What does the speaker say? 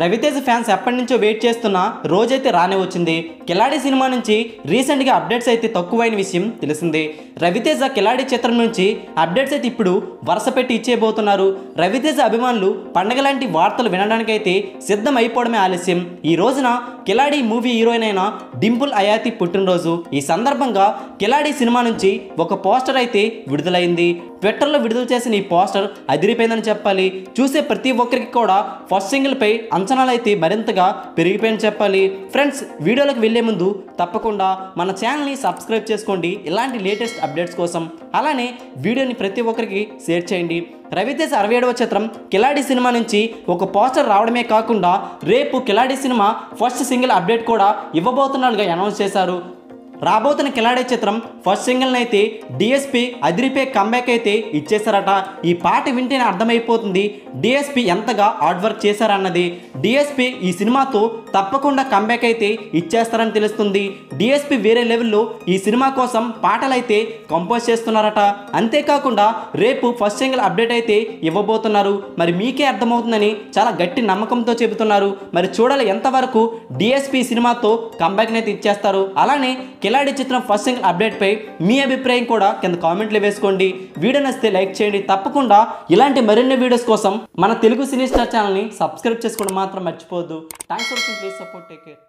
Raviteja fans ఎప్పటి నుంచో wait చేస్తున్న రోజైతే రానే వచ్చింది. కిలాడి సినిమా నుంచి రీసెంట్గా అప్డేట్స్ అయితే తక్కువైన విషయం తెలిసింది. రవితేజ కిలాడి చిత్రం నుంచి అప్డేట్స్ అయితే ఇప్పుడు వరుస పెట్టి ఇచ్చేయబోతున్నారు. రవితేజ అభిమానులు పండగ లాంటి వార్తలు వినడానికైతే సిద్ధం అయిపోవడమే ఆలస్యం. ఈ రోజున కిలాడి మూవీ హీరోయిన్ అయిన డింపుల్ అయాతి పుట్టినరోజు. ఈ సందర్భంగా కిలాడి సినిమా నుంచి ఒక పోస్టర్ అయితే విడుదలైంది. ట్విట్టర్లో విడుదల చేసిన ఈ పోస్టర్ అదిరిపోయిందని చెప్పాలి. చూసే ప్రతి ఒక్కరికి కూడా ఫస్ట్ సింగిల్పై అంచనాలు అయితే మరింతగా పెరిగిపోయిన చెప్పాలి. ఫ్రెండ్స్ వీడియోలకు వెళ్ళే ముందు తప్పకుండా మన ఛానల్ని సబ్స్క్రైబ్ చేసుకోండి. ఇలాంటి లేటెస్ట్ అప్డేట్స్ కోసం అలానే వీడియోని ప్రతి ఒక్కరికి షేర్ చేయండి. రవితేజ అరవై ఏడవ చిత్రం కిలాడి సినిమా నుంచి ఒక పోస్టర్ రావడమే కాకుండా రేపు Khiladi cinema first single update కూడా ఇవ్వబోతున్నట్లుగా అనౌన్స్ చేశారు. రాబోతున్న కిలాడే చిత్రం ఫస్ట్ సింగిల్ని అయితే డిఎస్పి అదిరిపే కంబ్యాక్ అయితే ఇచ్చేశారట. ఈ పాట వింటేనే అర్థమైపోతుంది డిఎస్పి ఎంతగా హార్డ్ వర్క్ చేశారన్నది. డిఎస్పి ఈ సినిమాతో తప్పకుండా కంబ్యాక్ అయితే ఇచ్చేస్తారని తెలుస్తుంది. డిఎస్పి వేరే లెవెల్లో ఈ సినిమా కోసం పాటలు అయితే కంపోజ్ చేస్తున్నారట. అంతేకాకుండా రేపు ఫస్ట్ సింగిల్ అప్డేట్ అయితే ఇవ్వబోతున్నారు. మరి మీకే అర్థమవుతుందని చాలా గట్టి నమ్మకంతో చెబుతున్నారు. మరి చూడాలి ఎంతవరకు డిఎస్పి సినిమాతో కంబ్యాక్ అయితే ఇచ్చేస్తారు. అలానే కిలాడి చిత్రం ఫస్ట్ సింగిల్ అప్డేట్ పై మీ అభిప్రాయం కూడా కింద కామెంట్లో వేసుకోండి. వీడియో నచ్చితే లైక్ చేయండి. తప్పకుండా ఇలాంటి మరిన్ని వీడియోస్ కోసం మన తెలుగు సినీ స్టార్ ఛానల్ని సబ్స్క్రైబ్ చేసుకోవడం మాత్రం మర్చిపోవద్దు. Thanks for watching. Please support take care.